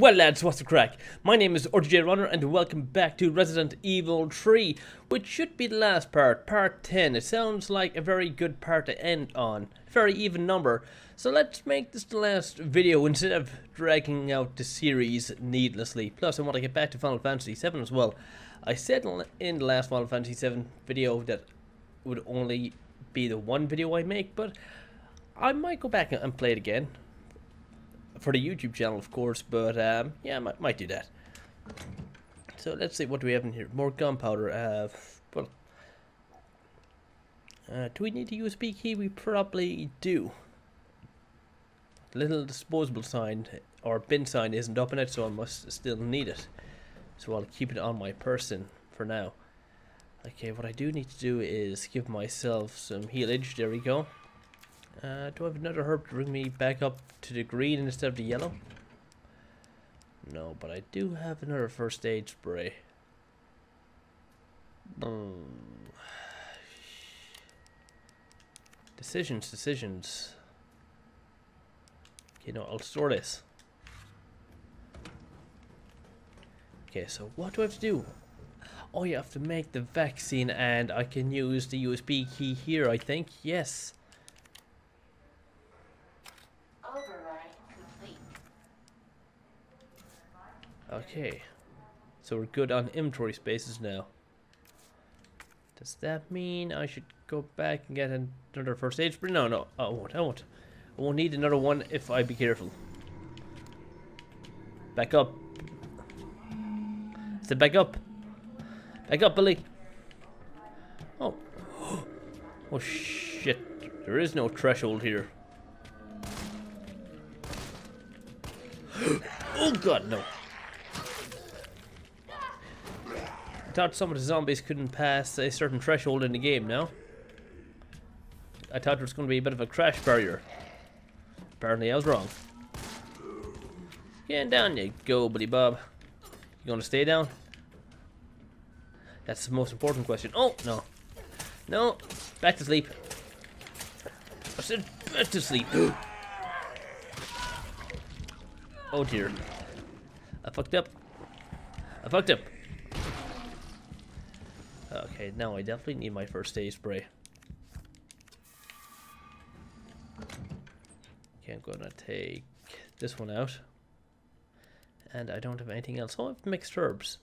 Well lads, what's the crack? My name is RGJ Runner and welcome back to Resident Evil 3, which should be the last part, part 10. It sounds like a very good part to end on, very even number. So let's make this the last video instead of dragging out the series needlessly. Plus I want to get back to Final Fantasy 7 as well. I said in the last Final Fantasy 7 video that would only be the one video I make, but I might go back and play it again for the YouTube channel, of course, but um, yeah, I might, might do that. So let's see, what do we have in here? More gunpowder. Uh, well, uh, do we need a USB key? We probably do. Little disposable sign or bin sign isn't up in it, so I must still need it. So I'll keep it on my person for now. Okay, what I do need to do is give myself some healage. There we go. Uh, do I have another herb to bring me back up to the green instead of the yellow? No, but I do have another first aid spray. Decisions, decisions. Okay, no, I'll store this. Okay, so what do I have to do? Oh, you have to make the vaccine and I can use the USB key here, I think. Yes. Okay. So we're good on inventory spaces now. Does that mean I should go back and get another first aid spray? No, no, I won't, I won't. I won't need another one if I be careful. Back up. I said back up. Back up, Billy. Oh. Oh, shit. There is no threshold here. oh, God, no. I thought some of the zombies couldn't pass a certain threshold in the game, now. I thought there was going to be a bit of a crash barrier. Apparently I was wrong. Getting down you go, buddy Bob. You gonna stay down? That's the most important question. Oh, no. No. Back to sleep. I said back to sleep. oh dear. I fucked up. I fucked up. Okay, now I definitely need my first aid spray. Okay, I'm gonna take this one out. And I don't have anything else. Oh, I have mixed herbs.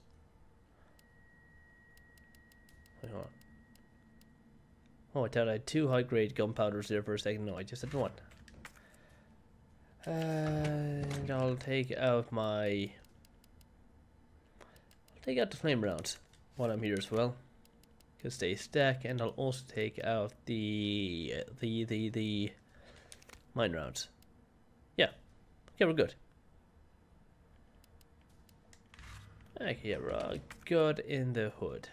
Hold on. Oh, I thought I had two high-grade gunpowders there for a second. No, I just had one. And I'll take out my... I'll take out the flame rounds while I'm here as well because they stack and I'll also take out the the the the mine rounds. Yeah. Okay we're good. Okay we're good in the hood.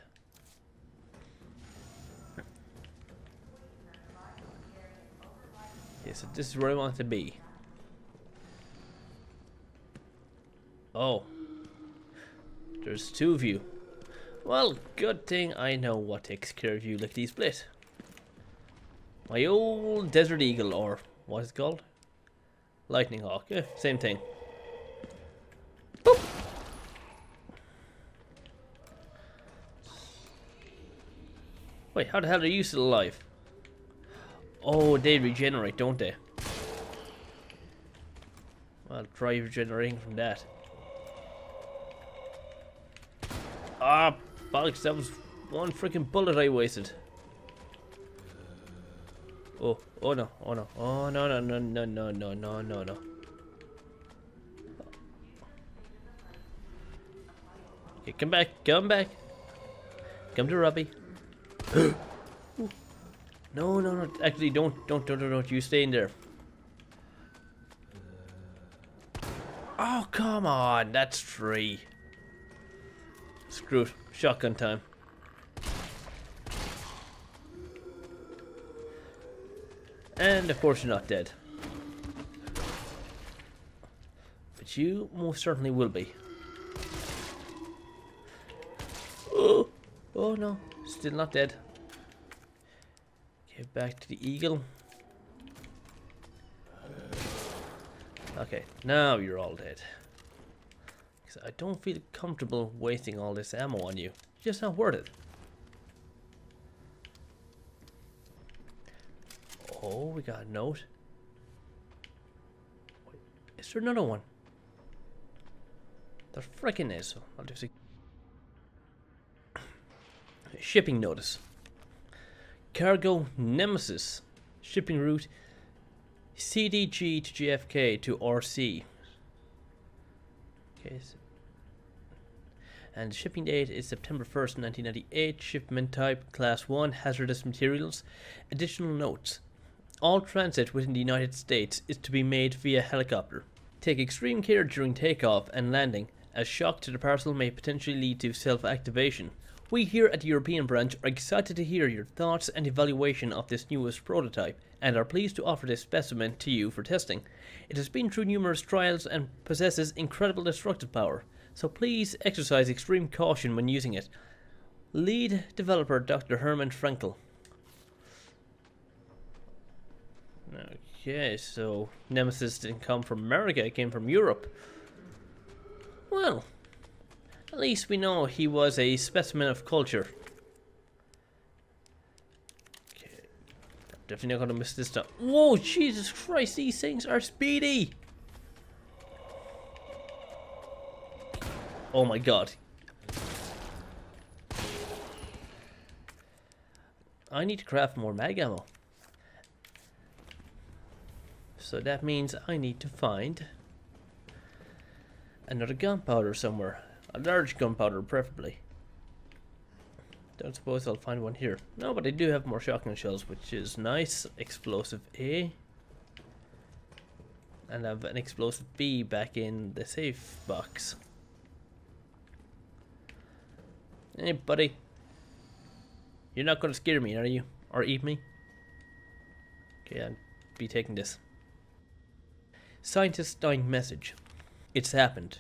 Okay so this is where I want to be. Oh. There's two of you well, good thing I know what takes care of you, lickety split. My old Desert Eagle, or what is it called? Lightning Hawk, yeah, same thing. Boop. Wait, how the hell are you still alive? Oh, they regenerate, don't they? I'll try regenerating from that. Ah, Bollocks, that was one freaking bullet I wasted. Oh, oh no, oh no, oh no, no, no, no, no, no, no, no, no. Okay, come back, come back. Come to Robbie. no, no, no, actually don't, don't, don't, don't, don't, you stay in there. Oh, come on, that's free. Screw it. Shotgun time. And of course you're not dead. But you most certainly will be. Oh, oh no, still not dead. Get back to the eagle. Okay, now you're all dead. I don't feel comfortable wasting all this ammo on you. Just not worth it. Oh, we got a note. Wait, is there another one? There freaking is. I'll just... see. Shipping notice. Cargo Nemesis. Shipping route CDG to JFK to RC. Okay. And shipping date is September 1st, 1998. Shipment type Class 1 hazardous materials. Additional notes. All transit within the United States is to be made via helicopter. Take extreme care during takeoff and landing, as shock to the parcel may potentially lead to self-activation. We here at the European branch are excited to hear your thoughts and evaluation of this newest prototype and are pleased to offer this specimen to you for testing. It has been through numerous trials and possesses incredible destructive power, so please exercise extreme caution when using it. Lead developer Dr. Herman Frankel. Okay, so Nemesis didn't come from America, it came from Europe. Well, at least we know he was a specimen of culture. Definitely not gonna miss this stuff. Whoa, Jesus Christ, these things are speedy! Oh my god. I need to craft more mag ammo. So that means I need to find another gunpowder somewhere. A large gunpowder, preferably. Don't suppose I'll find one here. No, but I do have more shotgun shells, which is nice. Explosive A. And I have an explosive B back in the safe box. Hey, buddy. You're not going to scare me, are you? Or eat me? Okay, I'll be taking this. Scientist dying message. It's happened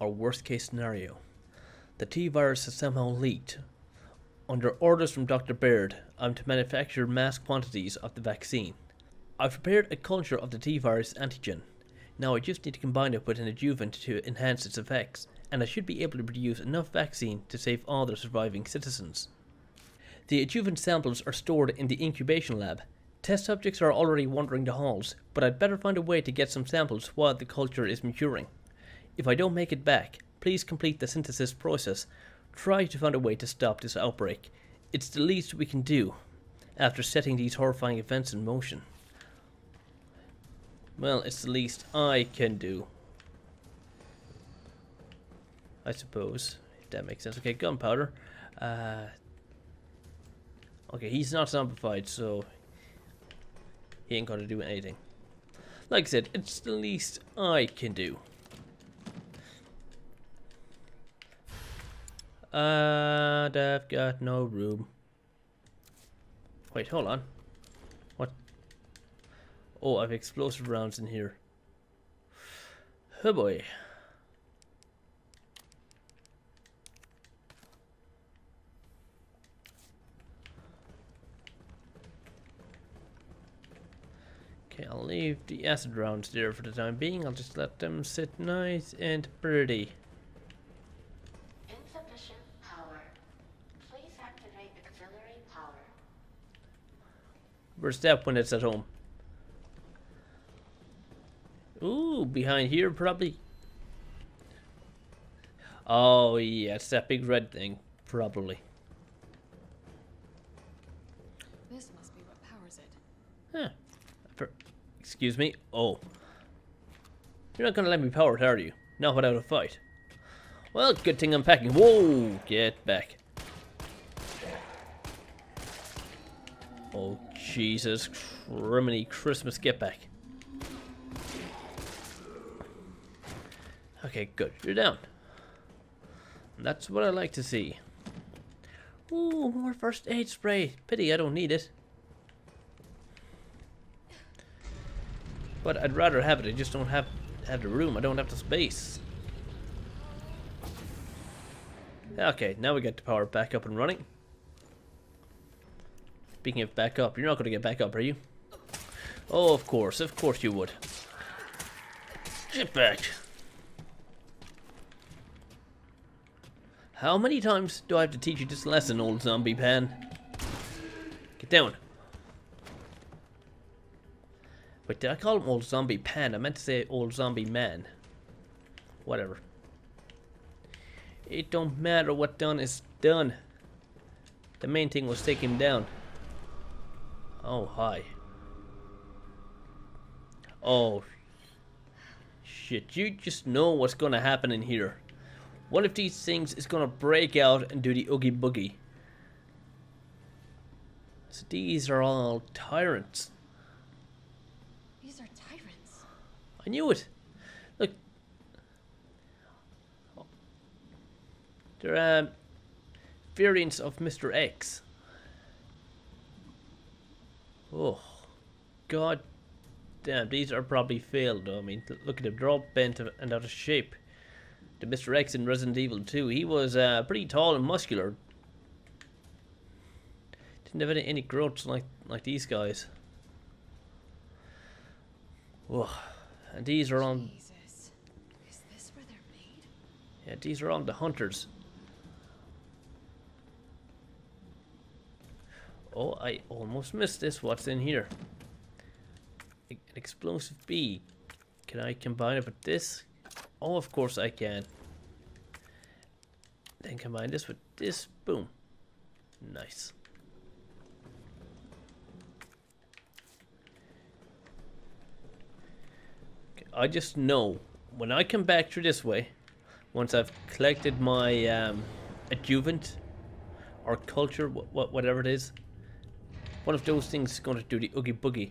Our worst case scenario. The T virus has somehow leaked. Under orders from Dr. Baird, I'm to manufacture mass quantities of the vaccine. I've prepared a culture of the T virus antigen. Now I just need to combine it with an adjuvant to enhance its effects, and I should be able to produce enough vaccine to save all the surviving citizens. The adjuvant samples are stored in the incubation lab. Test subjects are already wandering the halls, but I'd better find a way to get some samples while the culture is maturing. If I don't make it back, please complete the synthesis process. Try to find a way to stop this outbreak. It's the least we can do after setting these horrifying events in motion. Well, it's the least I can do. I suppose, if that makes sense. Okay, gunpowder. Uh, okay, he's not zombified, so he ain't gonna do anything. Like I said, it's the least I can do. And I've got no room. Wait, hold on. What? Oh, I've explosive rounds in here. Oh boy. Okay, I'll leave the acid rounds there for the time being. I'll just let them sit nice and pretty. Where's that when it's at home? Ooh, behind here probably. Oh yeah, it's that big red thing, probably. Excuse me. Oh. You're not gonna let me power it, are you? Not without a fight. Well, good thing I'm packing. Whoa! Get back. Oh, Jesus criminy Christmas get back. Okay, good. You're down. That's what I like to see. Ooh, more first aid spray. Pity I don't need it. But I'd rather have it. I just don't have have the room. I don't have the space. Okay, now we get the power back up and running. Speaking of back up, you're not going to get back up, are you? Oh, of course. Of course you would. Get back. How many times do I have to teach you this lesson, old zombie pan? Get down. Wait, did I call him old zombie pan? I meant to say old zombie man. Whatever. It don't matter what done is done. The main thing was take him down. Oh, hi. Oh. Shit, you just know what's gonna happen in here. One of these things is gonna break out and do the oogie boogie. So these are all tyrants. These are tyrants. I knew it. Look. They're um, variants of Mr. X. Oh, god damn, these are probably failed though. I mean, look at them, they're all bent and out of shape. The Mr. X in Resident Evil 2, he was uh, pretty tall and muscular. Didn't have any, any growth like, like these guys. Oh, and these are on... Jesus. Is this where they're made? Yeah, these are on the hunters. Oh, I almost missed this. What's in here? An explosive bee. Can I combine it with this? Oh, of course I can. Then combine this with this. Boom. Nice. I just know when I come back through this way, once I've collected my um, adjuvant or culture, wh wh whatever it is, one of those things is going to do the oogie boogie.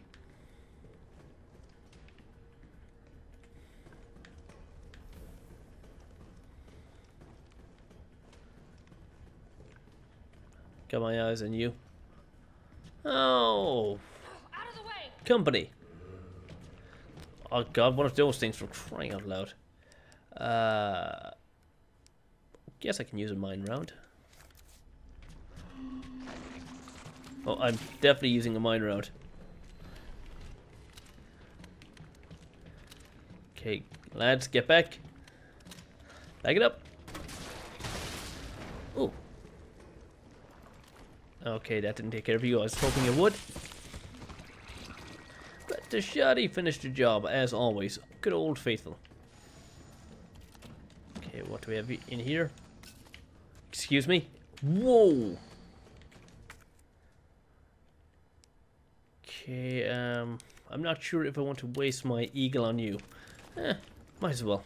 Got my eyes on you. Oh, Out of the way! company. Oh god, one of those things for crying out loud. Uh, guess I can use a mine round. Oh, I'm definitely using a mine round. Okay, lads, get back. Back it up. Oh. Okay, that didn't take care of you. I was hoping it would. The shoddy finished the job, as always. Good old faithful. Okay, what do we have in here? Excuse me? Whoa! Okay, um, I'm not sure if I want to waste my eagle on you. Eh, might as well.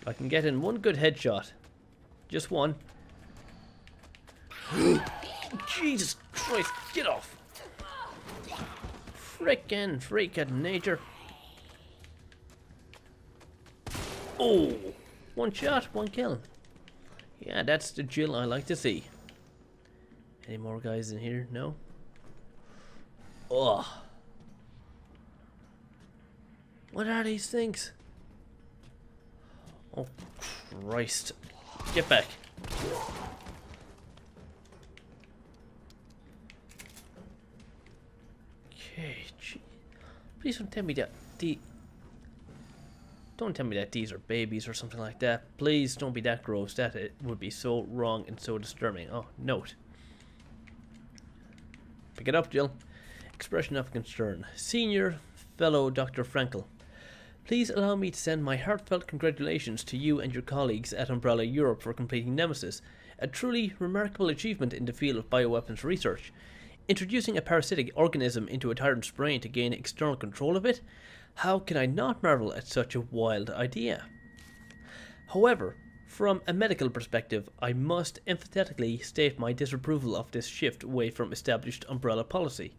If I can get in one good headshot. Just one. Jesus Christ, get off! Frickin' freak of nature. Oh! One shot, one kill. Yeah, that's the Jill I like to see. Any more guys in here? No? Ugh. What are these things? Oh, Christ. Get back. Okay. Please don't tell me that the... Don't tell me that these are babies or something like that. Please don't be that gross. That it would be so wrong and so disturbing. Oh, note. Pick it up, Jill. Expression of concern. Senior fellow Dr. Frankel. Please allow me to send my heartfelt congratulations to you and your colleagues at Umbrella Europe for completing Nemesis, a truly remarkable achievement in the field of bioweapons research. Introducing a parasitic organism into a tyrant's brain to gain external control of it? How can I not marvel at such a wild idea? However, from a medical perspective, I must emphatically state my disapproval of this shift away from established umbrella policy.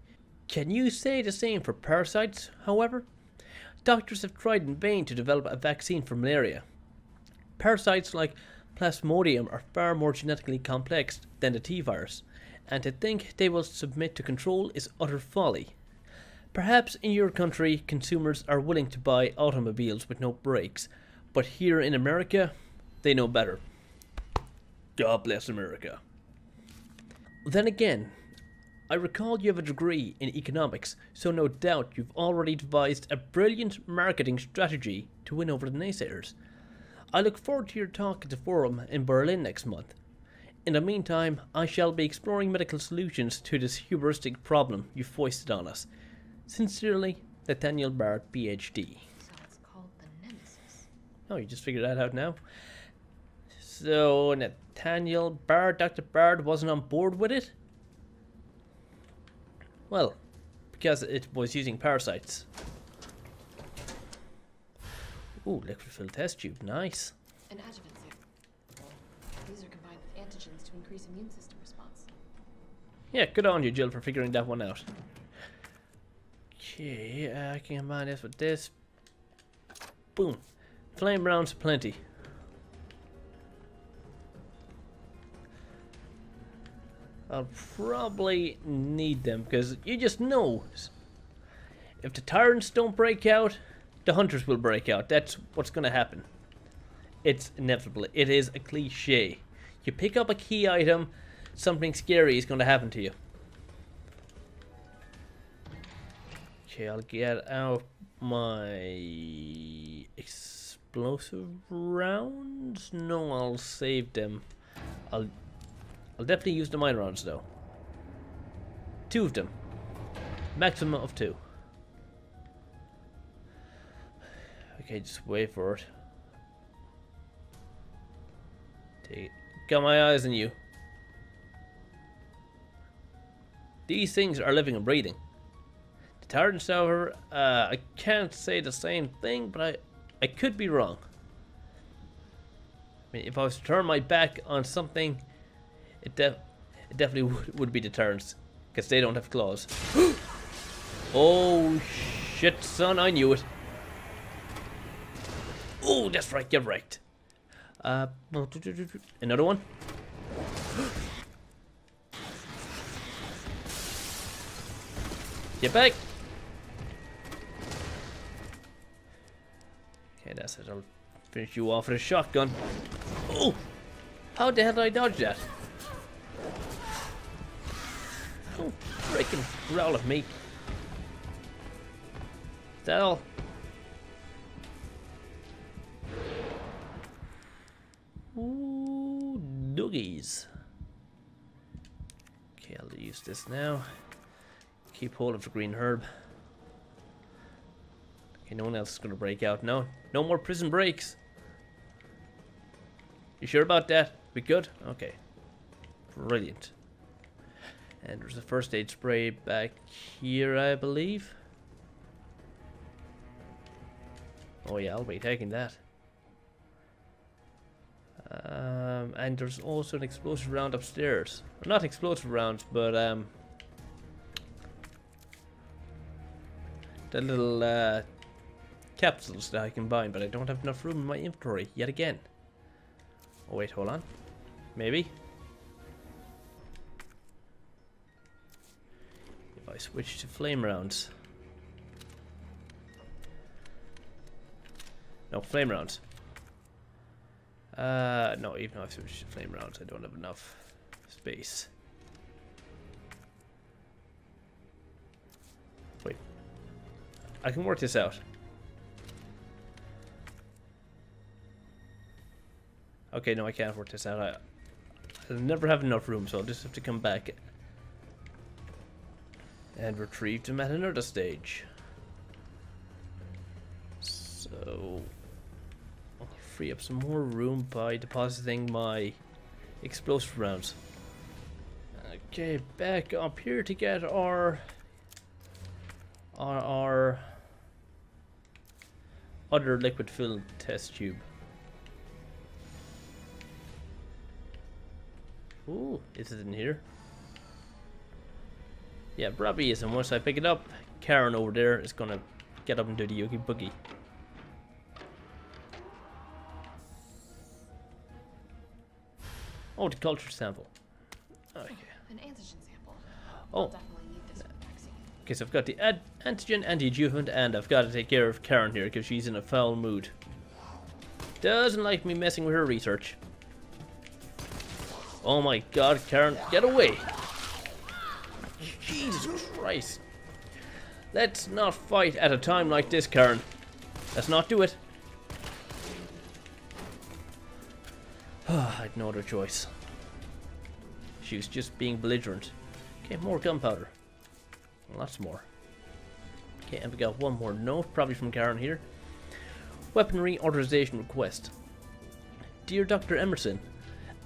Can you say the same for parasites, however? Doctors have tried in vain to develop a vaccine for malaria. Parasites like Plasmodium are far more genetically complex than the T virus, and to think they will submit to control is utter folly. Perhaps in your country, consumers are willing to buy automobiles with no brakes, but here in America, they know better. God bless America. Then again, I recall you have a degree in economics, so no doubt you've already devised a brilliant marketing strategy to win over the naysayers. I look forward to your talk at the forum in Berlin next month. In the meantime, I shall be exploring medical solutions to this hubristic problem you foisted on us. Sincerely, Nathaniel Bard, PhD. So it's called the Nemesis. Oh, you just figured that out now? So, Nathaniel Bard, Dr. Bard wasn't on board with it? Well, because it was using parasites. Ooh, liquid filled test tube, nice. An adjuvant sample. These are combined with antigens to increase immune system response. Yeah, good on you, Jill, for figuring that one out. Okay, I can combine this with this. Boom. Flame rounds plenty. I'll probably need them because you just know if the tyrants don't break out, the hunters will break out. That's what's going to happen. It's inevitable. It is a cliche. You pick up a key item, something scary is going to happen to you. Okay, I'll get out my explosive rounds. No, I'll save them. I'll I'll definitely use the mine rounds though. Two of them. Maximum of two. Okay, just wait for it. Take Got my eyes on you. These things are living and breathing. The Tyrants, however, uh, I can't say the same thing, but I, I could be wrong. I mean, if I was to turn my back on something, it, def it definitely would, would be the Tyrants, because they don't have claws. oh, shit, son, I knew it. Oh, that's right, get wrecked. Uh, another one. Get back. Okay, that's it. I'll finish you off with a shotgun. Oh! How the hell did I dodge that? Oh, freaking growl of me. Is that all? Doggies. Okay, I'll use this now. Keep hold of the green herb. Okay, no one else is gonna break out. No, no more prison breaks. You sure about that? We good? Okay. Brilliant. And there's a first aid spray back here, I believe. Oh yeah, I'll be taking that. Uh, Um, and there's also an explosive round upstairs. Not explosive rounds, but um, the little uh, capsules that I can buy, but I don't have enough room in my inventory yet again. Oh wait, hold on. Maybe. If I switch to flame rounds. No, flame rounds. Uh, no, even if I switch to flame rounds, I don't have enough space. Wait. I can work this out. Okay, no, I can't work this out. I, I'll never have enough room, so I'll just have to come back and retrieve them at another stage. So, free up some more room by depositing my explosive rounds. Okay, back up here to get our our, our other liquid filled test tube. Ooh, is it in here? Yeah, probably is, and once I pick it up, Karen over there is gonna get up and do the Yogi Boogie. Oh, the culture sample. Okay. An antigen sample. Oh. I'll definitely need this for the. Okay, so I've got the ad antigen and the adjuvant, and I've got to take care of Karen here because she's in a foul mood. Doesn't like me messing with her research. Oh my god, Karen, get away! Jesus Christ. Let's not fight at a time like this, Karen. Let's not do it. Had no other choice. She was just being belligerent. Okay, more gunpowder. Lots more. Okay, and we got one more note, probably from Karen here. Weaponry Authorization Request. Dear Dr. Emerson,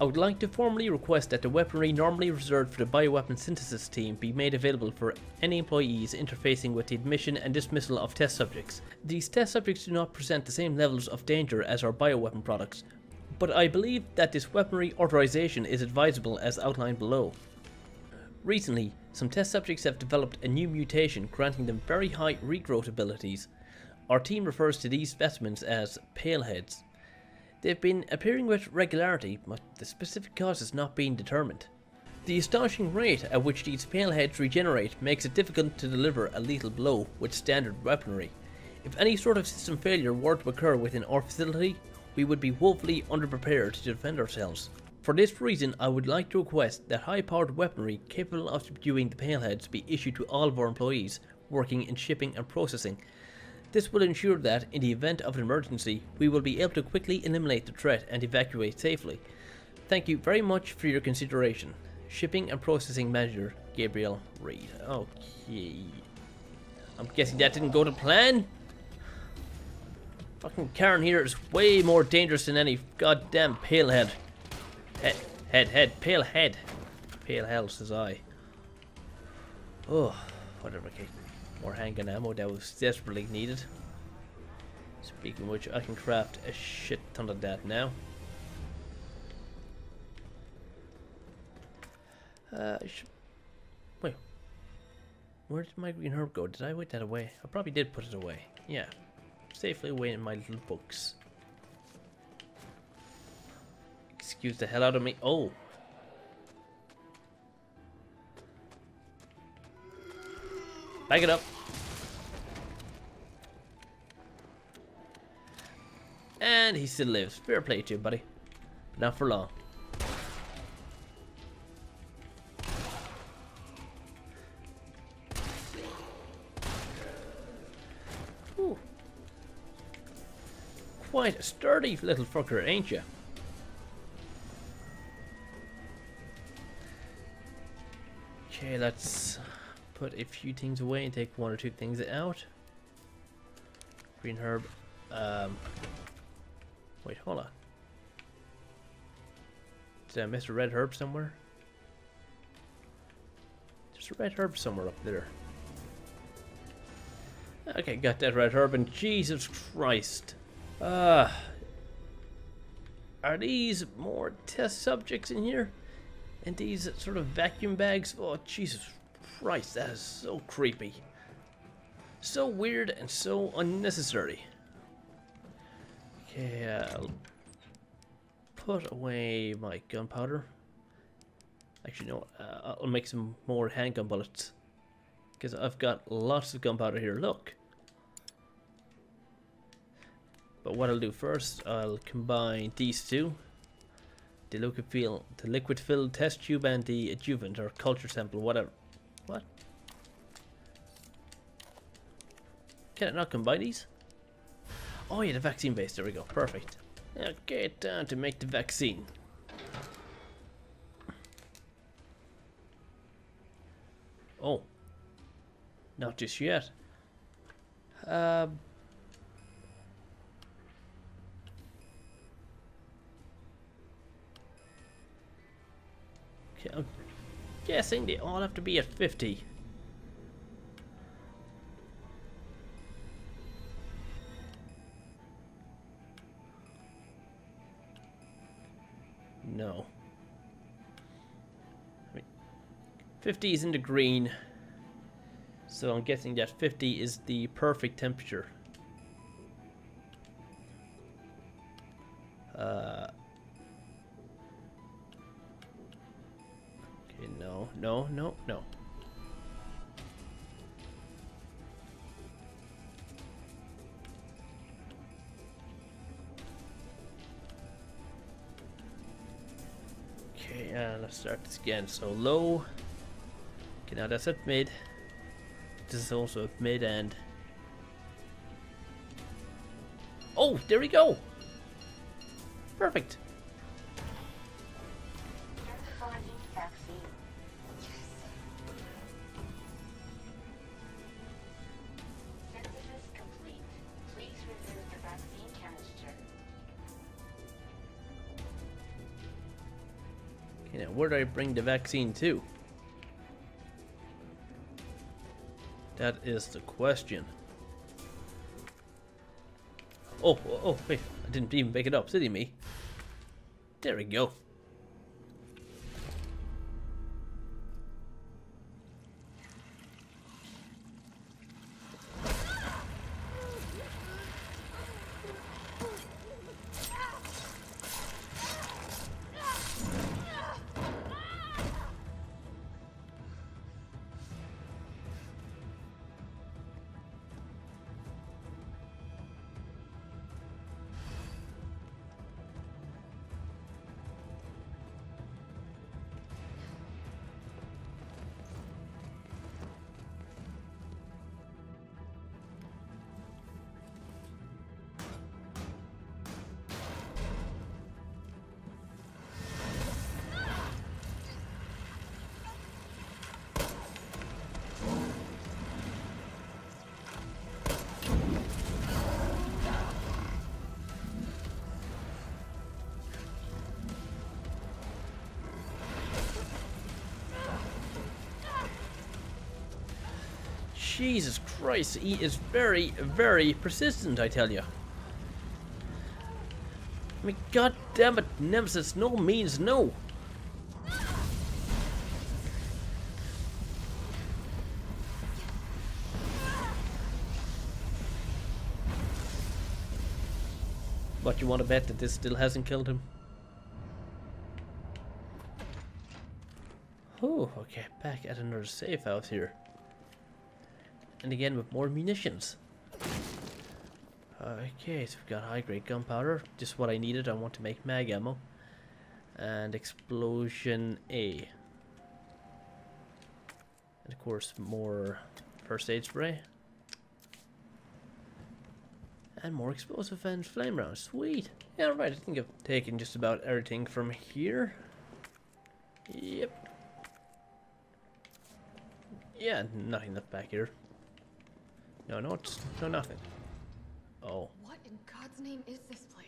I would like to formally request that the weaponry normally reserved for the bioweapon synthesis team be made available for any employees interfacing with the admission and dismissal of test subjects. These test subjects do not present the same levels of danger as our bioweapon products, but I believe that this weaponry authorization is advisable as outlined below. Recently, some test subjects have developed a new mutation granting them very high regrowth abilities. Our team refers to these specimens as paleheads. They've been appearing with regularity, but the specific cause has not been determined. The astonishing rate at which these paleheads regenerate makes it difficult to deliver a lethal blow with standard weaponry. If any sort of system failure were to occur within our facility, we would be woefully underprepared to defend ourselves. For this reason, I would like to request that high-powered weaponry capable of subduing the paleheads be issued to all of our employees working in shipping and processing, this will ensure that, in the event of an emergency, we will be able to quickly eliminate the threat and evacuate safely. Thank you very much for your consideration. Shipping and Processing Manager, Gabriel Reed. Okay. I'm guessing that didn't go to plan? Fucking Karen here is way more dangerous than any goddamn pale head. Head, head, head, pale head. Pale hell, says I. Oh, whatever, okay. More handgun ammo that was desperately needed. Speaking of which, I can craft a shit ton of that now. Uh, wait. Where did my green herb go? Did I put that away? I probably did put it away. Yeah. Safely away in my little books. Excuse the hell out of me. Oh. Back it up. And he still lives. Fair play to you, buddy. Not for long. Quite a sturdy little fucker, ain't you? Okay, let's put a few things away and take one or two things out. Green herb. Um, wait, hold on. Did I miss a red herb somewhere? There's a red herb somewhere up there. Okay, got that red herb and Jesus Christ. Uh, are these more test subjects in here? And these sort of vacuum bags? Oh, Jesus Christ, that is so creepy. So weird and so unnecessary. Okay, put away my gunpowder. Actually, no, uh, I'll make some more handgun bullets. Because I've got lots of gunpowder here, look. But what I'll do first, I'll combine these two. The liquid filled, the liquid filled test tube and the adjuvant or culture sample, whatever. What? Can I not combine these? Oh yeah, the vaccine base, there we go, perfect. Get down to make the vaccine. Oh. Not just yet. Um... Okay, I'm guessing they all have to be at 50. No. I mean, 50 is in the green. So I'm guessing that 50 is the perfect temperature. Uh, no, no, no, no. Okay, uh, let's start this again. So low. Okay, now that's at mid. This is also at mid and. Oh, there we go. Perfect. I bring the vaccine to? That is the question. Oh, oh, oh, wait. I didn't even pick it up, silly me. There we go. Jesus Christ, he is very, very persistent, I tell you. I mean, god damn it, Nemesis, no means no. But you want to bet that this still hasn't killed him? Oh, okay, back at another safe house here. And again with more munitions. Okay, so we've got high-grade gunpowder, just what I needed. I want to make mag ammo. And explosion A. And of course more first aid spray. And more explosive and flame rounds. Sweet. Yeah, right. I think I've taken just about everything from here. Yep. Yeah, nothing left back here. No, no, no, nothing. Oh. What in God's name is this place?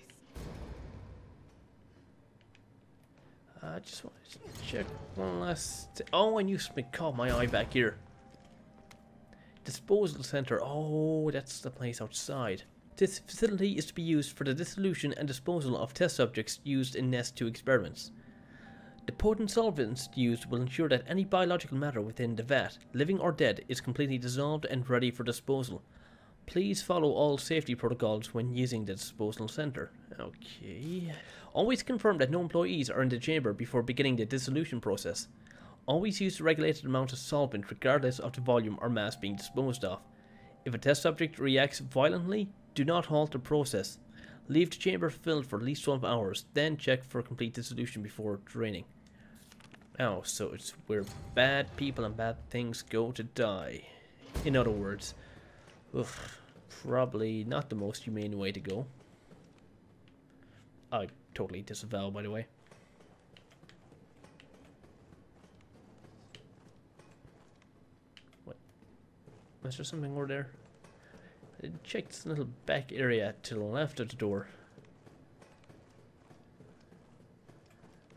I just want to check one last. Oh, and you caught my eye back here. Disposal center. Oh, that's the place outside. This facility is to be used for the dissolution and disposal of test subjects used in Nest 2 experiments. The potent solvents used will ensure that any biological matter within the vat, living or dead, is completely dissolved and ready for disposal. Please follow all safety protocols when using the disposal center. Okay. Always confirm that no employees are in the chamber before beginning the dissolution process. Always use the regulated amount of solvent regardless of the volume or mass being disposed of. If a test subject reacts violently, do not halt the process. Leave the chamber filled for at least 12 hours, then check for complete dissolution before draining. Oh, so it's where bad people and bad things go to die. In other words, ugh, probably not the most humane way to go. I totally disavow, by the way. What? Is there something over there? I checked this little back area to the left of the door.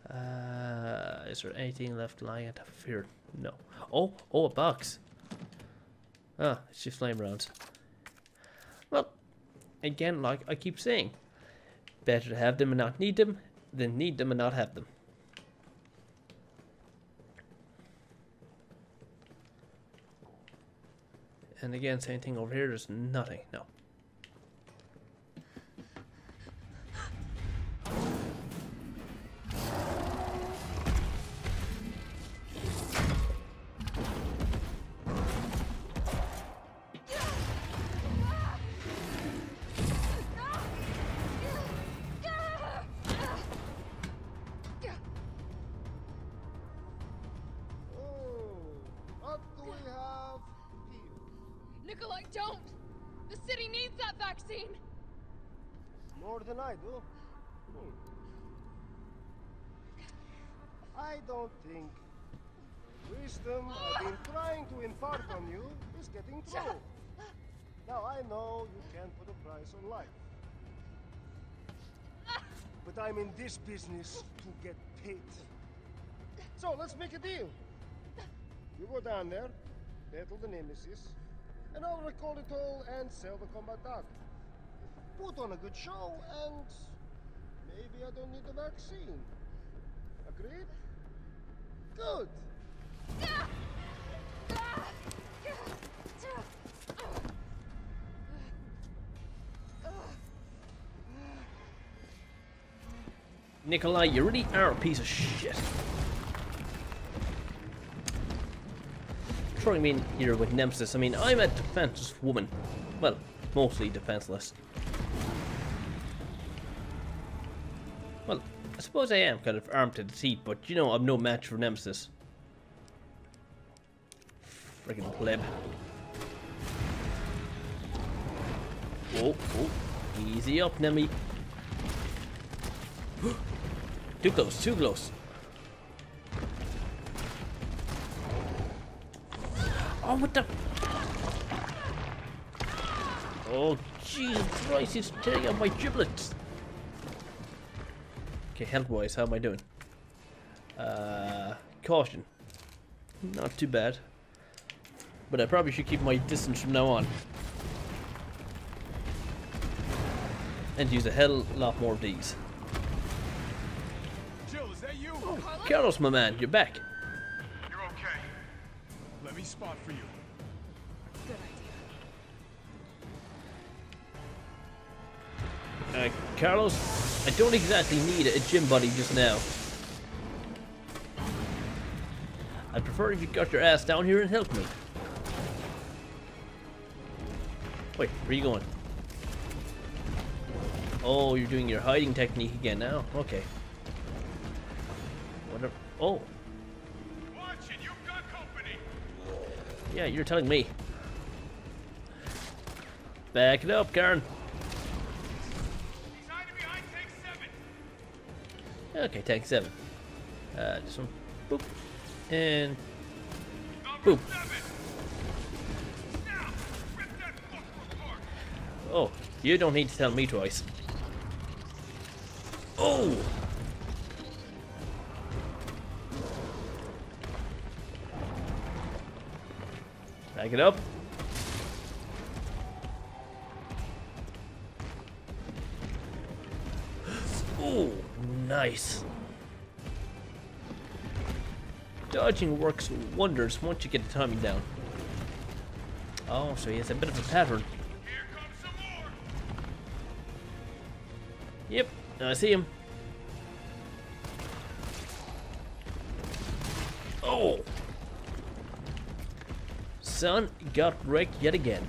Uh, is there anything left lying at here? No. Oh, oh, a box. Ah, it's just flame rounds. Well, again, like I keep saying, better to have them and not need them than need them and not have them. And again, same thing over here, there's nothing. No. Wisdom I've been trying to impart on you is getting through. Now I know you can't put a price on life. But I'm in this business to get paid. So let's make a deal. You go down there, battle the Nemesis, and I'll recall it all and sell the combat dog. Put on a good show, and maybe I don't need the vaccine. Agreed? Good. Nikolai, you really are a piece of shit. Throwing me in here with Nemesis. I mean, I'm a defenseless woman. Well, mostly defenseless. Well, I suppose I am kind of armed to the teeth, but you know, I'm no match for Nemesis. Friggin' pleb. Oh, oh. Easy up, Nemi. too close, too close. Oh, what the? Oh, Jesus Christ, he's tearing out my giblets. Okay, health-wise, how am I doing? Uh, caution. Not too bad. But I probably should keep my distance from now on. And use a hell lot more of these. Jill, is that you? Carlos, my man, you're back. You're okay. Let me spot for you. Good idea. Uh, Carlos, I don't exactly need a gym buddy just now. I'd prefer if you got your ass down here and helped me. Wait, where are you going? Oh, you're doing your hiding technique again now? Okay. Whatever. Oh, Watch it, you've got company. yeah, you're telling me. Back it up, Karen. He's hiding behind tank seven. Okay, tank seven. Uh, this one. Boop. And Number Boom. seven. You don't need to tell me twice. Oh! Back it up. Oh, nice. Dodging works wonders once you get the timing down. Oh, so he has a bit of a pattern. I see him. Oh! Son got wrecked yet again.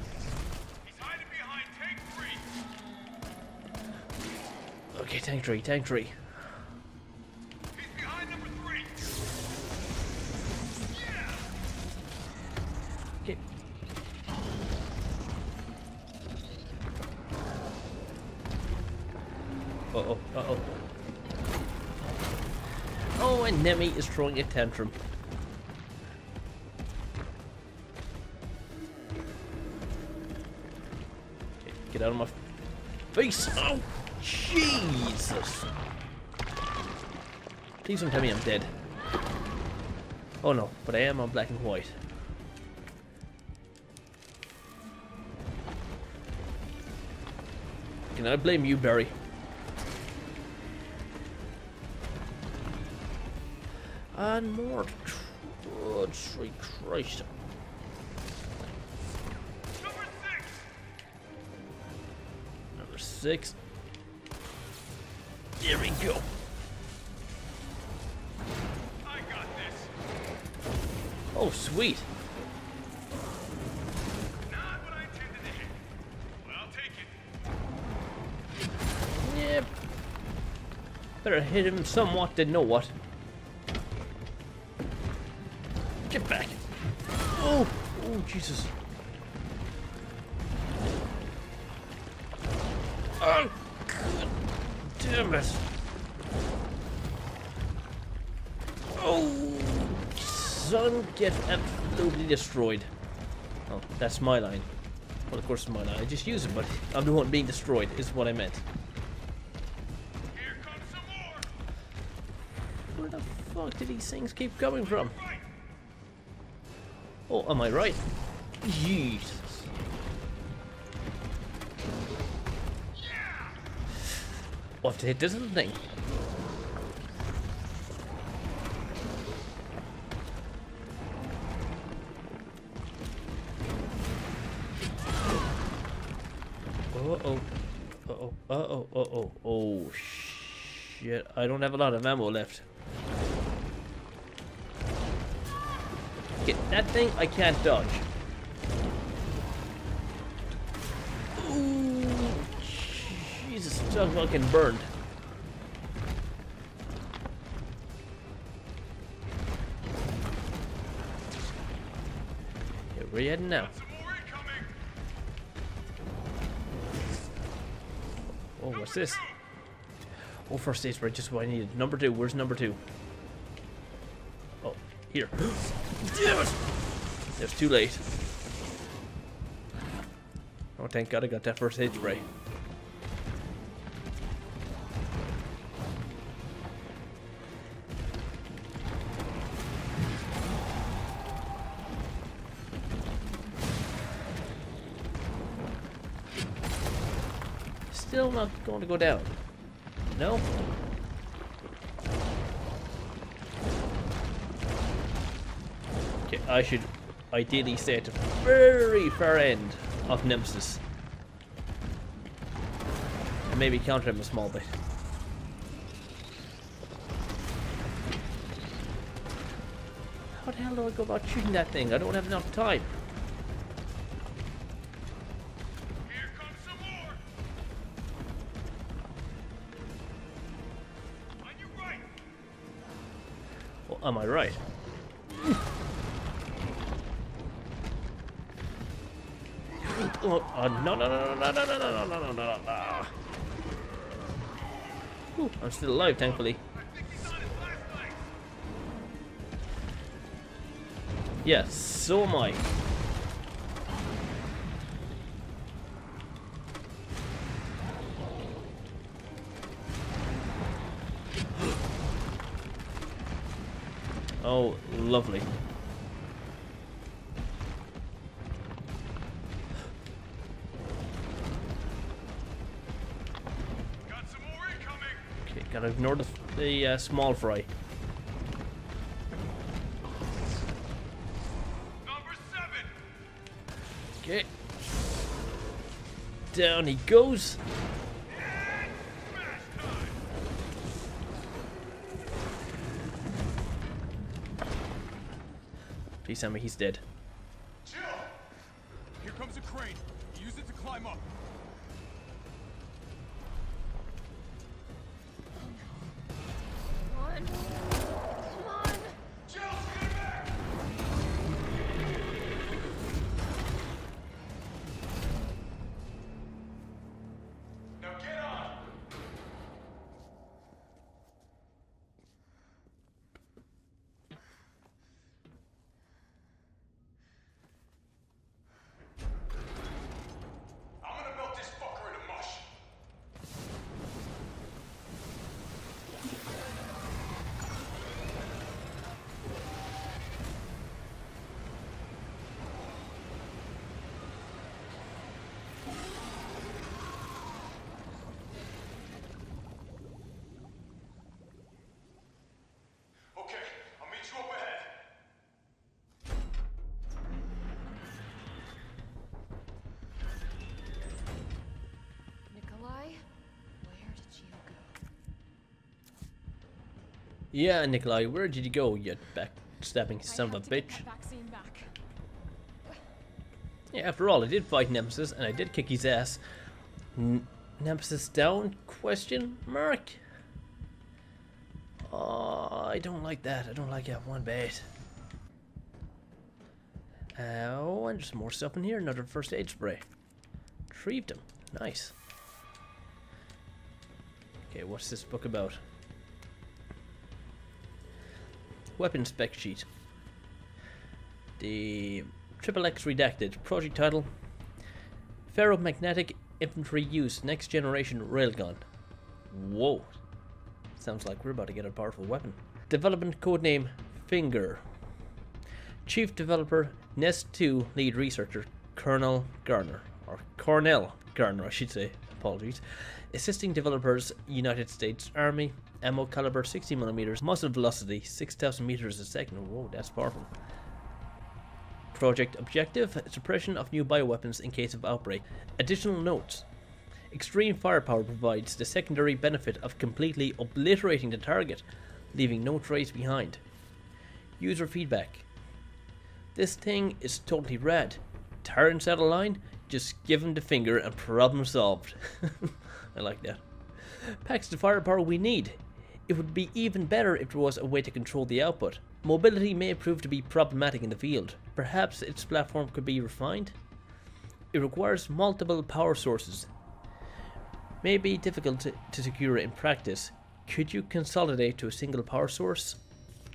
Okay, tank tree, tank tree. Uh oh, uh oh. Oh, and Nemi is throwing a tantrum. Okay, get out of my face! Oh, Jesus! Please don't tell me I'm dead. Oh no, but I am on black and white. Can I blame you, Barry? And more. Good sweet Christ. Number six. Number six. There we go. I got this. Oh, sweet. Not what I intended to hit. Well, I'll take it. Yep. Better hit him somewhat than know what. Jesus. Oh, God damn it. Oh, son, get absolutely destroyed. Oh, that's my line. Well, of course it's my line. I just use it, but I'm the one being destroyed, is what I meant. Where the fuck did these things keep coming from? Am I right? Jesus. What to hit this little thing? Oh. Uh oh. Uh oh. Uh oh. Oh shit. I don't have a lot of ammo left. That thing I can't dodge. Ooh, Jesus, so fucking burned. Okay, where are you heading now? Some more incoming. Oh, what's this? Oh, first aid spray, just what I needed. Number two, where's number two? Oh, here. Damn it! It's too late. Oh, thank God I got that first aid spray. Still not going to go down. No? Okay, I should ideally stay at the very far end of Nemesis. And maybe counter him a small bit. How the hell do I go about shooting that thing? I don't have enough time. Here comes some more. On your right. Well, am I right? Oh, oh, no, no, no, no, no, no, no, no, no, no, no, no, no. Ooh, I'm still alive, thankfully. Yes, so am I. Oh, lovely. Ignore the, the uh, small fry. Number seven. Okay. Down he goes. Please tell me he's dead. Yeah, Nikolai, where did you go, you backstabbing son of a bitch? that vaccine back. Yeah, after all, I did fight Nemesis, and I did kick his ass. N Nemesis down? Question mark? Oh, I don't like that. I don't like that one bit. Oh, and there's more stuff in here. Another first aid spray. Retrieved him. Nice. Okay, what's this book about? Weapon spec sheet. The Triple X redacted. Project title Ferromagnetic Infantry Use Next Generation Railgun. Whoa. Sounds like we're about to get a powerful weapon. Development codename Finger. Chief developer Nest 2 lead researcher Colonel Garner or Cornell Garner I should say. Apologies. Assisting developers United States Army ammo caliber 60 millimeters, muzzle velocity 6000 meters a second. Whoa, that's powerful. Project objective suppression of new bioweapons in case of outbreak. Additional notes Extreme firepower provides the secondary benefit of completely obliterating the target, leaving no trace behind. User feedback This thing is totally rad. Tyrants out of line? Just give him the finger and problem solved. I like that. Packs the firepower we need. It would be even better if there was a way to control the output. Mobility may prove to be problematic in the field. Perhaps its platform could be refined? It requires multiple power sources. May be difficult to, to secure in practice. Could you consolidate to a single power source?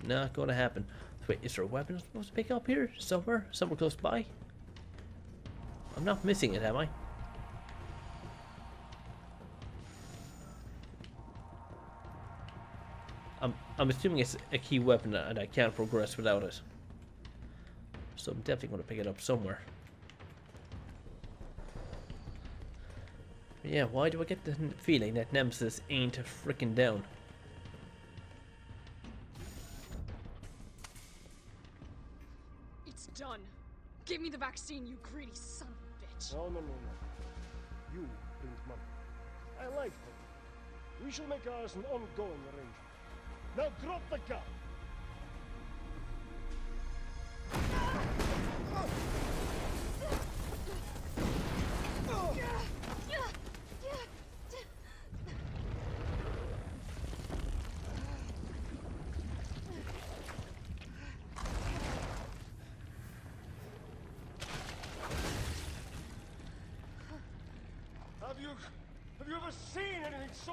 Not gonna happen. Wait, is there a weapon I'm supposed to pick up here? Somewhere? Somewhere close by? I'm not missing it, am I? I'm, I'm assuming it's a key weapon and I can't progress without it. So I'm definitely going to pick it up somewhere. Yeah, why do I get the feeling that Nemesis ain't freaking down? It's done. Give me the vaccine, you greedy son No, no, no, no. You bring money. I like that. We shall make ours an ongoing arrangement. Now drop the gun! Have you... have you ever seen anything so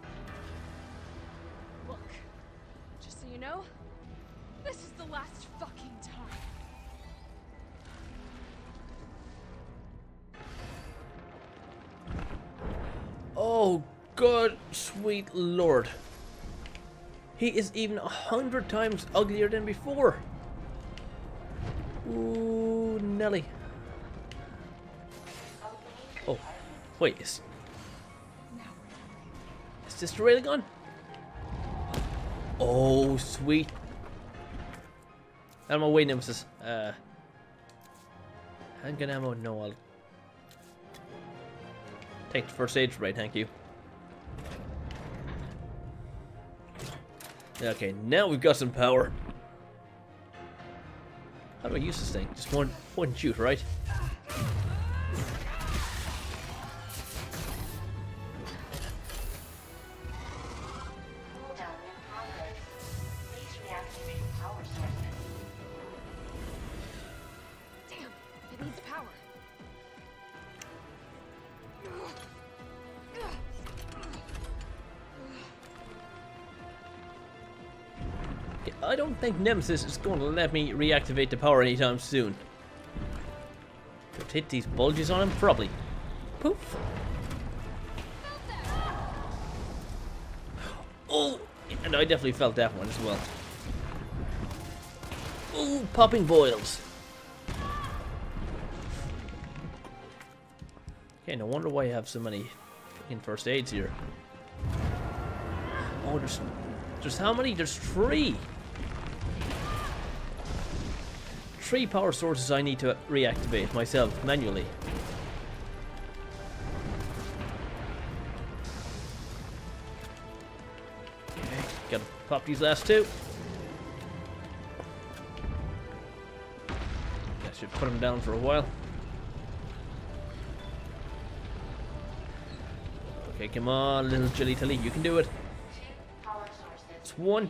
Look, just so you know, this is the last fucking time. Oh, good sweet lord. He is even a hundred times uglier than before. Ooh, Nelly. Oh, wait, is, is this the railgun? Oh, sweet. Out of my way, Nemesis. Uh, handgun ammo? No, I'll take the first aid spray, thank you. Okay, now we've got some power. How do I use this thing? Just one, one shoot, right? I don't think Nemesis is going to let me reactivate the power anytime soon. Could hit these bulges on him? Probably. Poof. Oh, and I definitely felt that one as well. Oh, popping boils. Okay, no wonder why I have so many in first aids here. Oh, there's, there's how many? There's three. Three power sources I need to reactivate myself manually. Okay, gotta pop these last two. That should put them down for a while. Okay, come on, little Jilly Tilly, you can do it. It's one.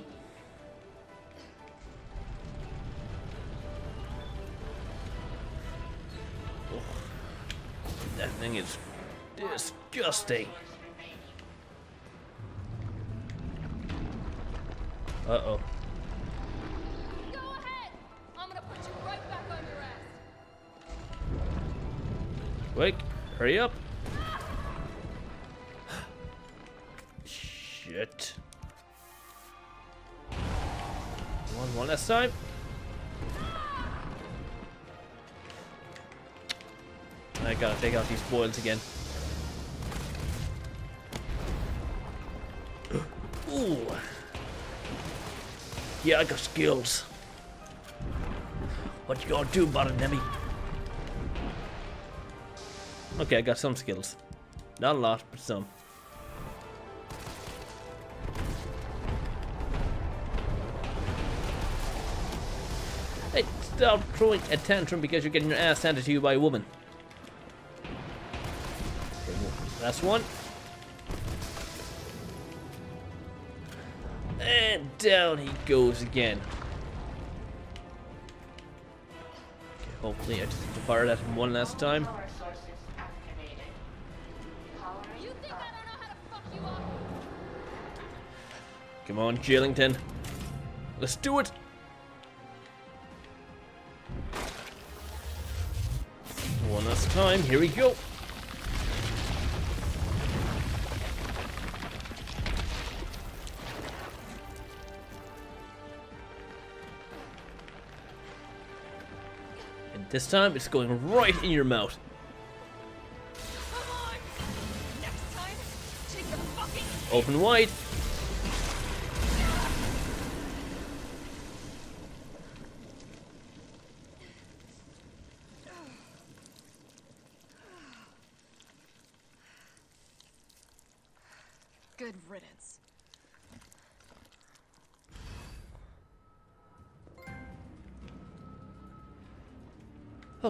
Disgusting. Uh-oh. Go ahead! I'm gonna put you right back on your ass. Quick, hurry up. Shit. One, one last time. I gotta take out these boils again. Yeah, I got skills. What you gonna do about it, Nemi? Okay, I got some skills. Not a lot, but some. Hey, stop throwing a tantrum because you're getting your ass handed to you by a woman. Last one. And down he goes again. Okay, hopefully I just fire that one last time. Come on, Jillington. Let's do it. One last time. Here we go. This time, it's going right in your mouth. Come on! Next time, take the fucking Open wide.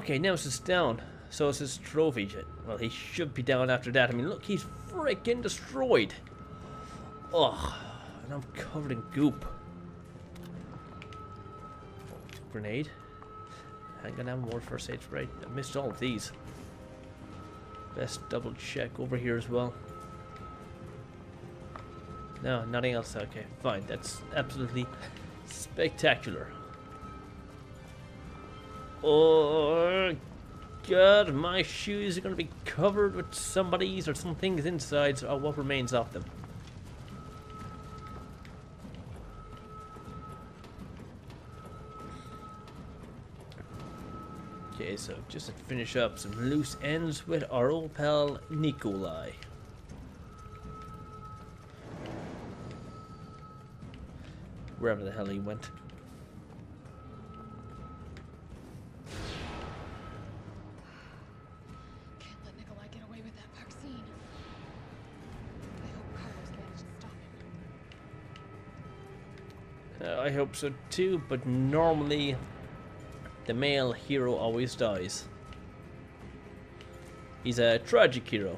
Okay, now it's just down. So it's his trophy. Well, he should be down after that. I mean, look, he's freaking destroyed. Ugh, and I'm covered in goop. Grenade. Handgun ammo, more first aid spray. I missed all of these. Best double check over here as well. No, nothing else. Okay, fine. That's absolutely spectacular. Oh, God, my shoes are going to be covered with somebody's or something's insides or what remains of them. Okay, so just to finish up some loose ends with our old pal Nikolai. Wherever the hell he went. Hope so too, but normally the male hero always dies. He's a tragic hero.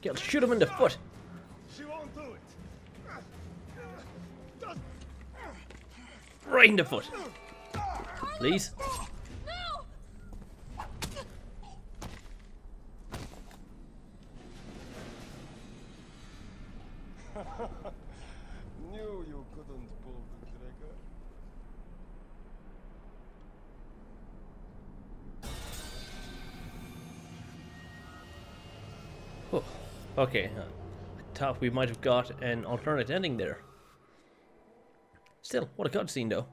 Jill, shoot him in the foot. She won't do it. Right in the foot. Please. Okay. I thought we might have got an alternate ending there. Still, what a cutscene though.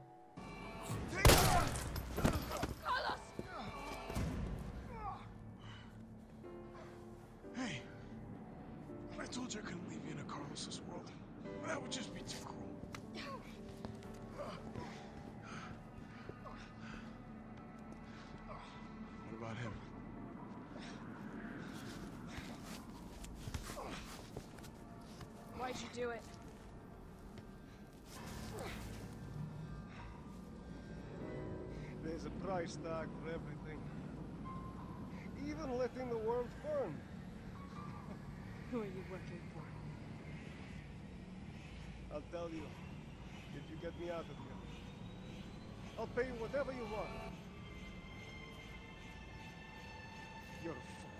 Hey, I told you I couldn't leave you in a Carlos's world. That would just be too cruel. Price tag for everything. Even letting the world burn. Who are you working for? I'll tell you. If you get me out of here. I'll pay you whatever you want. You're a fool.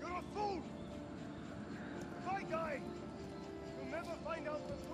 You're a fool! My guy! You'll never find out the truth.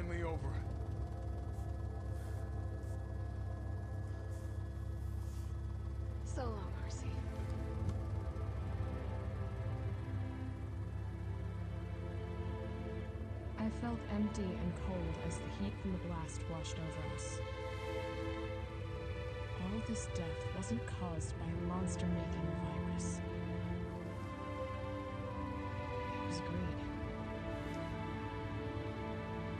Finally over. So long, Marcy. I felt empty and cold as the heat from the blast washed over us. All this death wasn't caused by a monster making virus.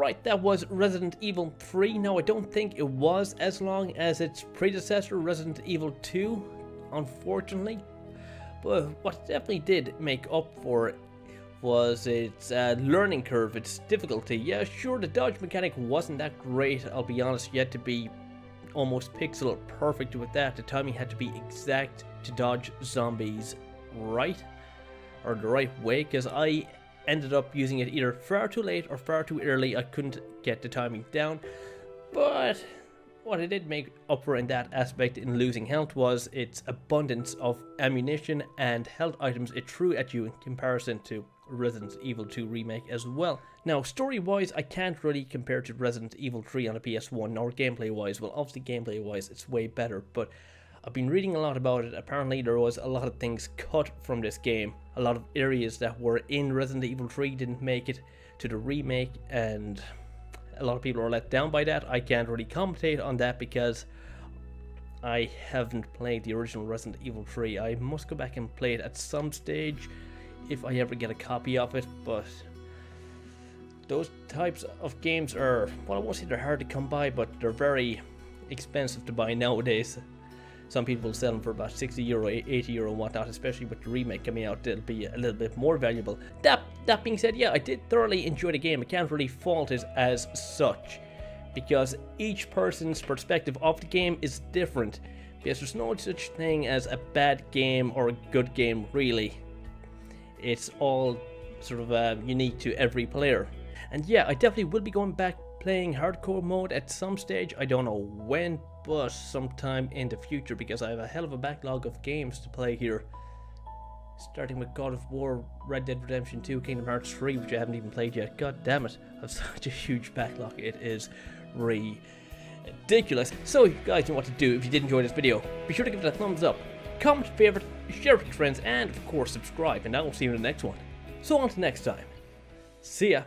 Alright, that was Resident Evil 3. Now, I don't think it was as long as its predecessor, Resident Evil 2, unfortunately. But what it definitely did make up for it was its uh, learning curve, its difficulty. Yeah, sure, the dodge mechanic wasn't that great, I'll be honest, yet to be almost pixel perfect with that. The timing had to be exact to dodge zombies right, or the right way, because I ended up using it either far too late or far too early. I couldn't get the timing down. But what I did make up for in that aspect in losing health was its abundance of ammunition and health items it threw at you in comparison to Resident Evil 2 Remake as well. Now, story wise, I can't really compare to Resident Evil 3 on a PS1, nor gameplay wise. Well, obviously, gameplay wise, it's way better, but I've been reading a lot about it. Apparently, there was a lot of things cut from this game. A lot of areas that were in Resident Evil 3 didn't make it to the remake, and a lot of people are let down by that. I can't really commentate on that because I haven't played the original Resident Evil 3. I must go back and play it at some stage if I ever get a copy of it, but those types of games are, well, I won't say they're hard to come by, but they're very expensive to buy nowadays. Some people sell them for about 60 euro, 80 euro, and whatnot, especially with the remake coming out, it'll be a little bit more valuable. That, that being said, yeah, I did thoroughly enjoy the game. I can't really fault it as such, because each person's perspective of the game is different. Because there's no such thing as a bad game or a good game, really. It's all sort of uh, unique to every player. And yeah, I definitely will be going back playing hardcore mode at some stage. I don't know when, but sometime in the future because I have a hell of a backlog of games to play here. Starting with God of War, Red Dead Redemption 2, Kingdom Hearts 3, which I haven't even played yet. God damn it, I have such a huge backlog. It is ridiculous. So you guys know what to do if you did enjoy this video. Be sure to give it a thumbs up, comment, favorite, share with your friends, and of course subscribe. And I will see you in the next one. So on to next time. See ya.